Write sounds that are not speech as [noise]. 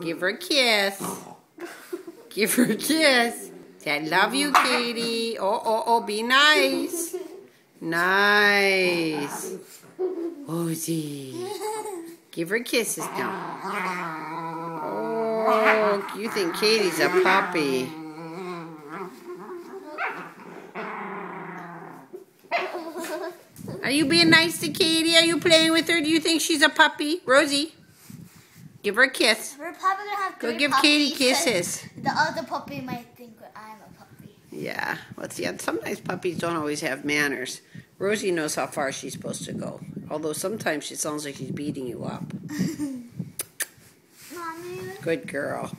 Give her a kiss. Give her a kiss. Say, I love you, Katie. Oh, oh, oh, be nice. Nice. Ozzy. Give her kisses now. Oh, you think Katie's a puppy. Are you being nice to Katie? Are you playing with her? Do you think she's a puppy? Rosie, give her a kiss. We're probably gonna have Go give Katie kisses. The other puppy might think I'm a puppy. Yeah, let's see. Sometimes puppies don't always have manners. Rosie knows how far she's supposed to go. Although sometimes she sounds like she's beating you up. [laughs] Mommy. Good girl.